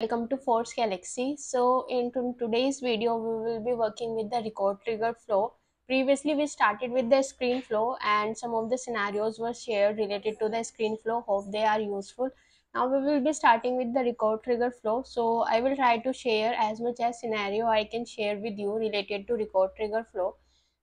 welcome to Force Galaxy. So in today's video, we will be working with the record trigger flow. Previously, we started with the screen flow and some of the scenarios were shared related to the screen flow. Hope they are useful. Now we will be starting with the record trigger flow. So I will try to share as much as scenario I can share with you related to record trigger flow.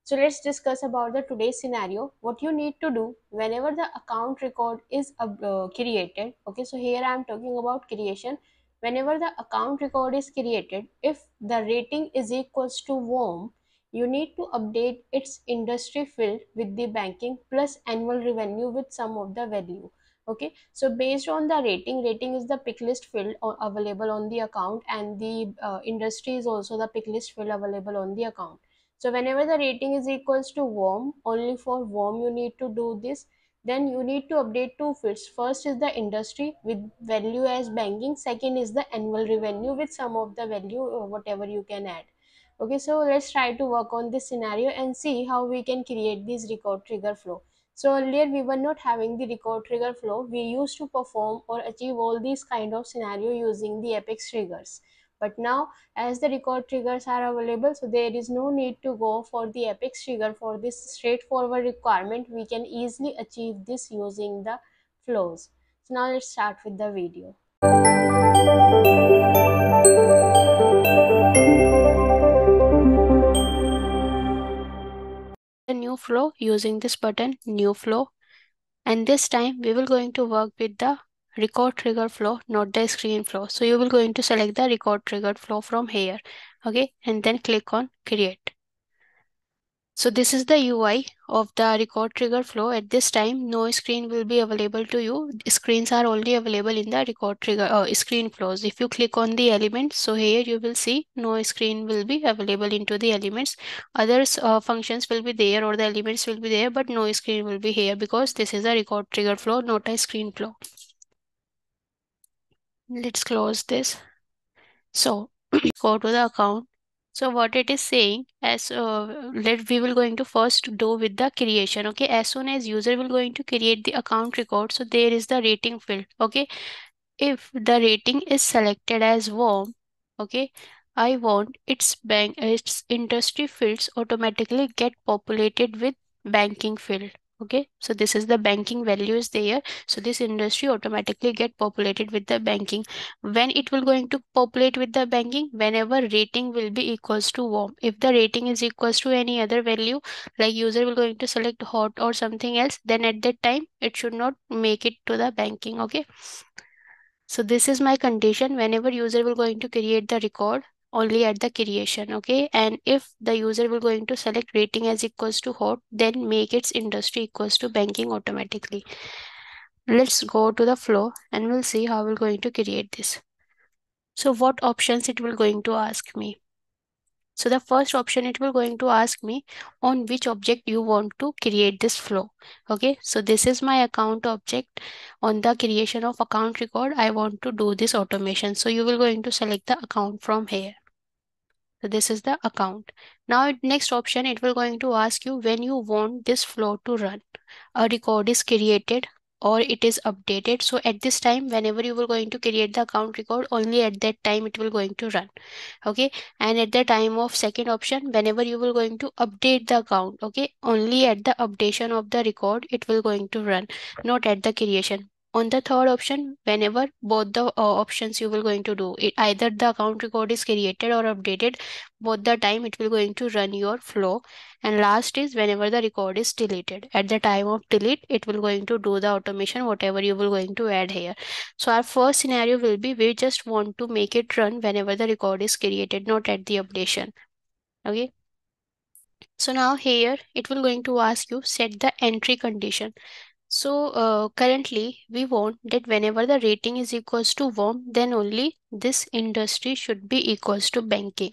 So let's discuss about the today's scenario. What you need to do whenever the account record is uh, created. Okay, so here I am talking about creation. Whenever the account record is created, if the rating is equals to warm, you need to update its industry field with the banking plus annual revenue with some of the value okay so based on the rating rating is the pick list field available on the account and the uh, industry is also the pick list field available on the account so whenever the rating is equals to warm, only for warm you need to do this. Then you need to update two fields. First is the industry with value as banking. Second is the annual revenue with some of the value or uh, whatever you can add. Okay, so let's try to work on this scenario and see how we can create this record trigger flow. So earlier we were not having the record trigger flow. We used to perform or achieve all these kind of scenario using the apex triggers but now as the record triggers are available so there is no need to go for the apex trigger for this straightforward requirement. We can easily achieve this using the flows. So now let's start with the video. The new flow using this button new flow. And this time we will going to work with the record trigger flow, not the screen flow. So you will going to select the record triggered flow from here. Okay. And then click on create. So this is the UI of the record trigger flow. At this time, no screen will be available to you. Screens are only available in the record trigger uh, screen flows. If you click on the elements, so here you will see no screen will be available into the elements. Others uh, functions will be there or the elements will be there, but no screen will be here because this is a record trigger flow, not a screen flow let's close this. So go to the account. So what it is saying as uh, let we will going to first do with the creation okay? As soon as user will going to create the account record so there is the rating field okay? If the rating is selected as warm okay i want its bank its industry fields automatically get populated with banking field okay so this is the banking value is there. So this industry automatically get populated with the banking. When it will going to populate with the banking? Whenever rating will be equals to warm. If the rating is equals to any other value like user will going to select hot or something else then at that time it should not make it to the banking okay? So this is my condition. Whenever user will going to create the record only at the creation okay and if the user will going to select rating as equals to hot then make its industry equals to banking automatically let's go to the flow and we'll see how we're going to create this so what options it will going to ask me so the first option it will going to ask me on which object you want to create this flow. Okay, so this is my account object. On the creation of account record, I want to do this automation. So you will going to select the account from here. So this is the account. Now next option, it will going to ask you when you want this flow to run. A record is created or it is updated so at this time whenever you were going to create the account record only at that time it will going to run okay and at the time of second option whenever you will going to update the account okay only at the updation of the record it will going to run not at the creation on the third option whenever both the uh, options you will going to do it either the account record is created or updated both the time it will going to run your flow. And last is whenever the record is deleted. At the time of delete it will going to do the automation whatever you will going to add here. So our first scenario will be we just want to make it run whenever the record is created not at the updation. Okay? So now here it will going to ask you set the entry condition so uh, currently we want that whenever the rating is equals to warm, then only this industry should be equals to banking,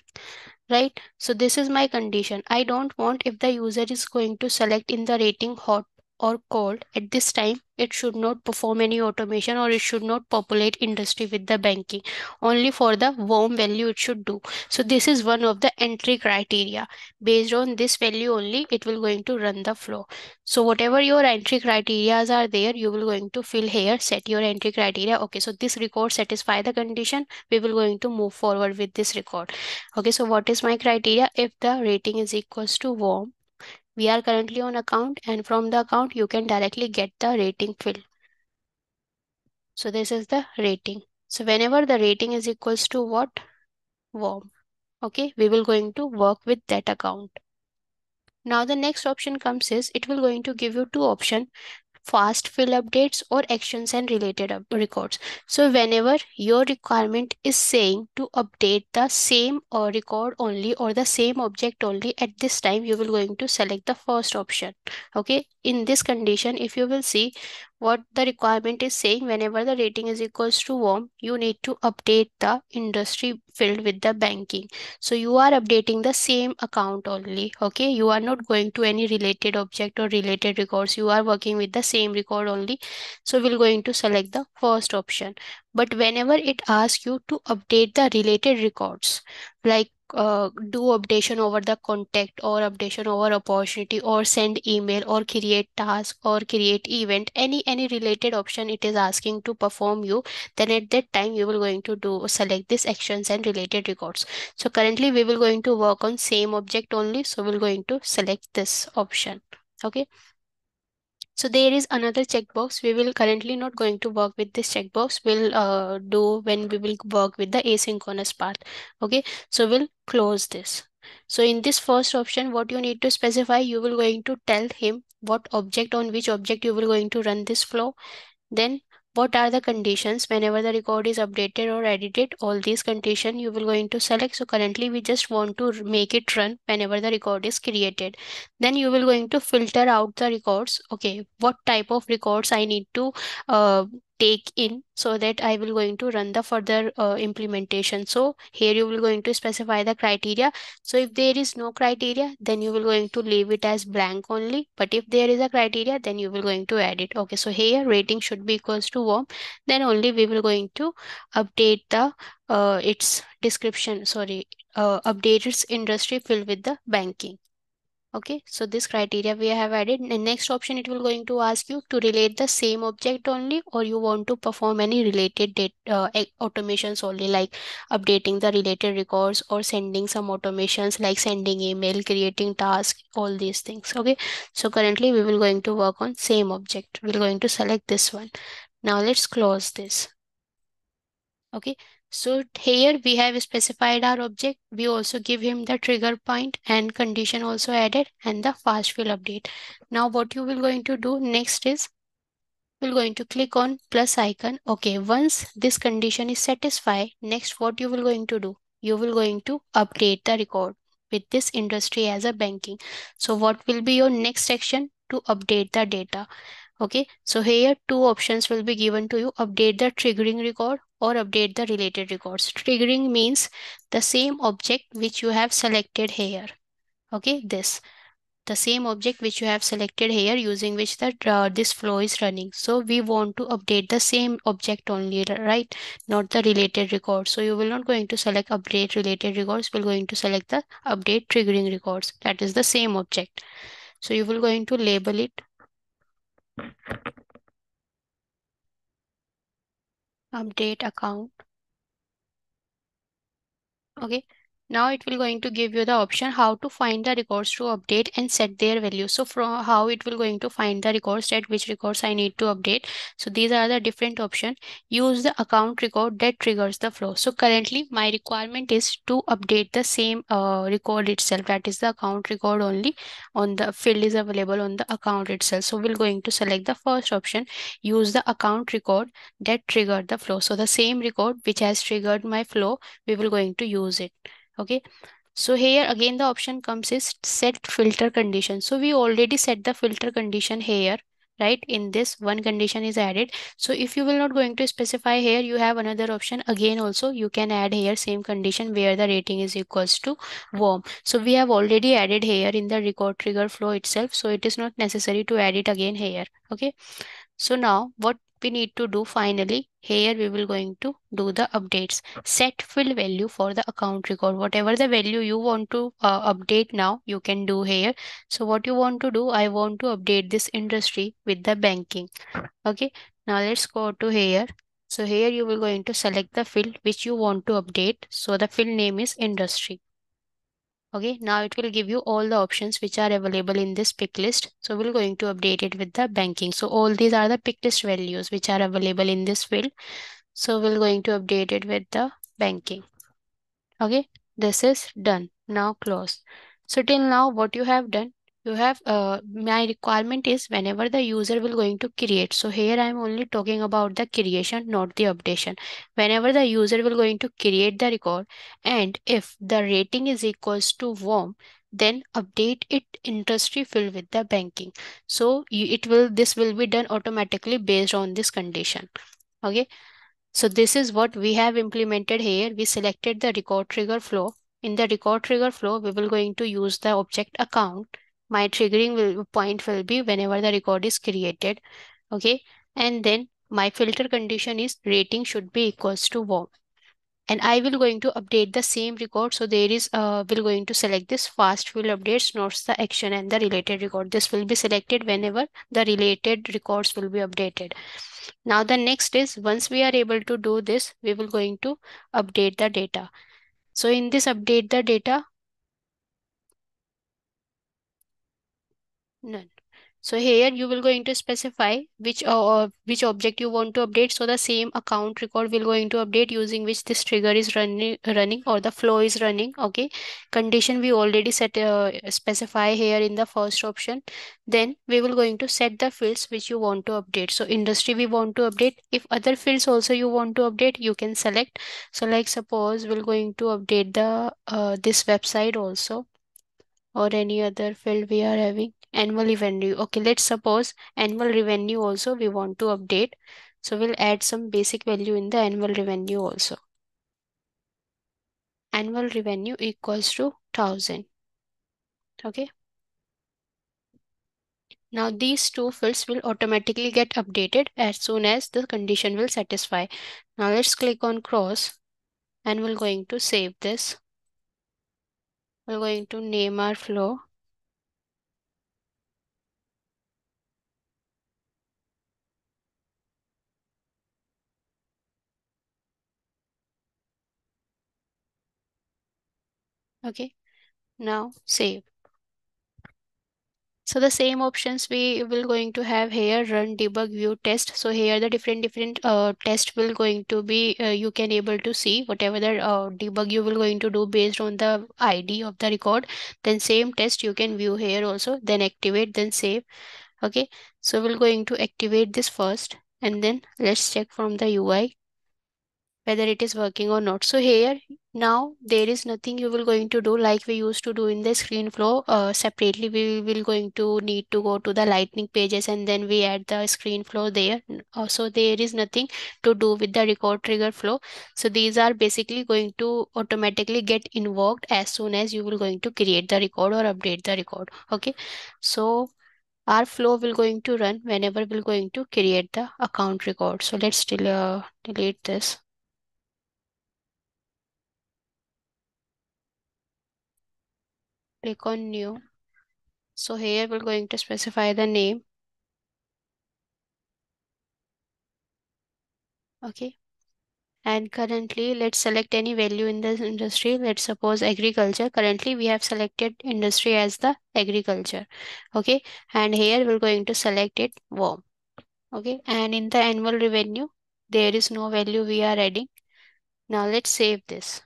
right? So this is my condition. I don't want if the user is going to select in the rating hot or cold at this time it should not perform any automation or it should not populate industry with the banking. Only for the warm value it should do. So this is one of the entry criteria. Based on this value only it will going to run the flow. So whatever your entry criterias are there you will going to fill here set your entry criteria. Okay so this record satisfy the condition. We will going to move forward with this record. Okay so what is my criteria? If the rating is equals to warm we are currently on account and from the account you can directly get the rating fill. So this is the rating. So whenever the rating is equals to what? Warm. Okay, we will going to work with that account. Now the next option comes is it will going to give you two option fast field updates or actions and related records. So whenever your requirement is saying to update the same or record only or the same object only at this time you will going to select the first option. Okay, in this condition if you will see what the requirement is saying whenever the rating is equals to warm you need to update the industry filled with the banking. So you are updating the same account only okay? You are not going to any related object or related records. You are working with the same record only. So we're going to select the first option. But whenever it asks you to update the related records like uh, do updation over the contact or updation over opportunity or send email or create task or create event. Any any related option it is asking to perform you then at that time you will going to do select this actions and related records. So currently we will going to work on same object only so we're going to select this option. Okay so there is another checkbox. We will currently not going to work with this checkbox. We'll uh, do when we will work with the asynchronous part. Okay, so we'll close this. So in this first option, what you need to specify, you will going to tell him what object on which object you will going to run this flow. Then what are the conditions? Whenever the record is updated or edited all these conditions you will going to select. So currently we just want to make it run whenever the record is created. Then you will going to filter out the records. Okay what type of records i need to uh, take in so that I will going to run the further uh, implementation. So here you will going to specify the criteria. So if there is no criteria, then you will going to leave it as blank only. But if there is a criteria, then you will going to add it. Okay, so here rating should be equals to warm. Then only we will going to update the uh, its description, sorry, uh, update its industry filled with the banking okay so this criteria we have added. And next option it will going to ask you to relate the same object only or you want to perform any related data uh, automations only like updating the related records or sending some automations like sending email creating task all these things. Okay so currently we will going to work on same object. We're going to select this one. Now let's close this. Okay so here we have specified our object. We also give him the trigger point and condition also added and the fast field update. Now what you will going to do next is we're going to click on plus icon. Okay, once this condition is satisfied, next what you will going to do? You will going to update the record with this industry as a banking. So what will be your next action to update the data? Okay, so here two options will be given to you. Update the triggering record or update the related records. Triggering means the same object which you have selected here. Okay, this the same object which you have selected here using which that uh, this flow is running so we want to update the same object only right not the related record so you will not going to select update related records we're going to select the update triggering records that is the same object so you will going to label it update account. Okay now it will going to give you the option how to find the records to update and set their value. So from how it will going to find the records that which records I need to update. So these are the different option. Use the account record that triggers the flow. So currently my requirement is to update the same uh, record itself. That is the account record only on the field is available on the account itself. So we're going to select the first option. Use the account record that triggered the flow. So the same record which has triggered my flow, we will going to use it okay. So here again the option comes is set filter condition. So we already set the filter condition here right? In this one condition is added. So if you will not going to specify here you have another option again also. You can add here same condition where the rating is equals to warm. So we have already added here in the record trigger flow itself. So it is not necessary to add it again here. Okay. So now what we need to do finally here we will going to do the updates. Set fill value for the account record. Whatever the value you want to uh, update now you can do here. So what you want to do i want to update this industry with the banking. Okay now let's go to here. So here you will going to select the field which you want to update. So the field name is industry okay now it will give you all the options which are available in this pick list. So we're going to update it with the banking. So all these are the pick list values which are available in this field. So we're going to update it with the banking. Okay this is done. Now close. So till now what you have done you have uh, my requirement is whenever the user will going to create. So here i'm only talking about the creation not the updation. Whenever the user will going to create the record and if the rating is equals to warm then update it industry field with the banking. So it will this will be done automatically based on this condition. Okay? So this is what we have implemented here. We selected the record trigger flow. In the record trigger flow we will going to use the object account my triggering will, point will be whenever the record is created okay? And then my filter condition is rating should be equals to warm. And I will going to update the same record. So there is uh will going to select this fast field updates notes the action and the related record. This will be selected whenever the related records will be updated. Now the next is once we are able to do this we will going to update the data. So in this update the data None. So here you will going to specify which uh, which object you want to update. So the same account record will going to update using which this trigger is running running or the flow is running. Okay. Condition we already set uh, specify here in the first option. Then we will going to set the fields which you want to update. So industry we want to update. If other fields also you want to update, you can select. So like suppose we're going to update the uh, this website also or any other field we are having annual revenue. Okay let's suppose annual revenue also we want to update. So we'll add some basic value in the annual revenue also. Annual revenue equals to 1000 okay. Now these two fields will automatically get updated as soon as the condition will satisfy. Now let's click on cross and we're going to save this. We're going to name our flow okay. Now save. So the same options we will going to have here run debug view test. So here the different different uh, test will going to be uh, you can able to see whatever the uh, debug you will going to do based on the id of the record. Then same test you can view here also then activate then save. Okay. So we're going to activate this first and then let's check from the ui whether it is working or not. So here now there is nothing you will going to do like we used to do in the screen flow uh, separately we will going to need to go to the lightning pages and then we add the screen flow there. Also there is nothing to do with the record trigger flow. So these are basically going to automatically get invoked as soon as you will going to create the record or update the record okay? So our flow will going to run whenever we're going to create the account record. So let's still uh, delete this click on new. So here we're going to specify the name. Okay. And currently let's select any value in this industry. Let's suppose agriculture. Currently we have selected industry as the agriculture. Okay. And here we're going to select it warm. Okay. And in the annual revenue, there is no value we are adding. Now let's save this.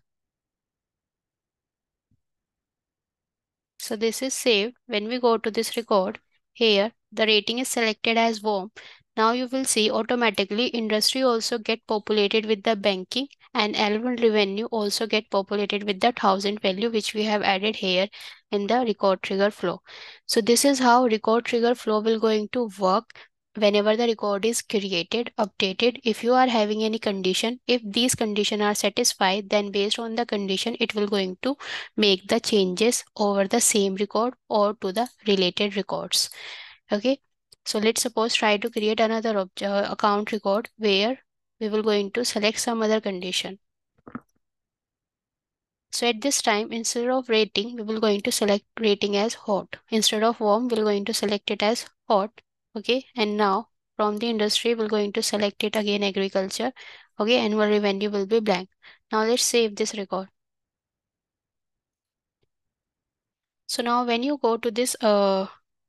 So this is saved. When we go to this record, here the rating is selected as warm. Now you will see automatically industry also get populated with the banking and annual revenue also get populated with the thousand value which we have added here in the record trigger flow. So this is how record trigger flow will going to work whenever the record is created updated if you are having any condition if these condition are satisfied then based on the condition it will going to make the changes over the same record or to the related records okay so let's suppose try to create another uh, account record where we will going to select some other condition so at this time, instead of rating, we will going to select rating as hot. Instead of warm, we're going to select it as hot. Okay. And now from the industry, we're going to select it again agriculture. Okay. Annual revenue will be blank. Now let's save this record. So now when you go to this uh,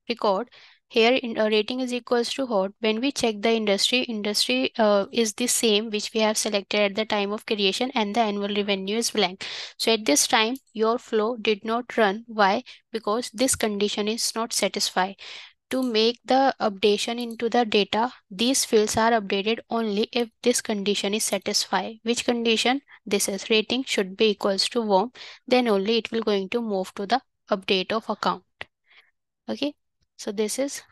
record, here in, uh, rating is equals to hot. When we check the industry, industry uh, is the same which we have selected at the time of creation and the annual revenue is blank. So at this time, your flow did not run. Why? Because this condition is not satisfied. To make the updation into the data, these fields are updated only if this condition is satisfied. Which condition? This is rating should be equals to warm. Then only it will going to move to the update of account. Okay. So this is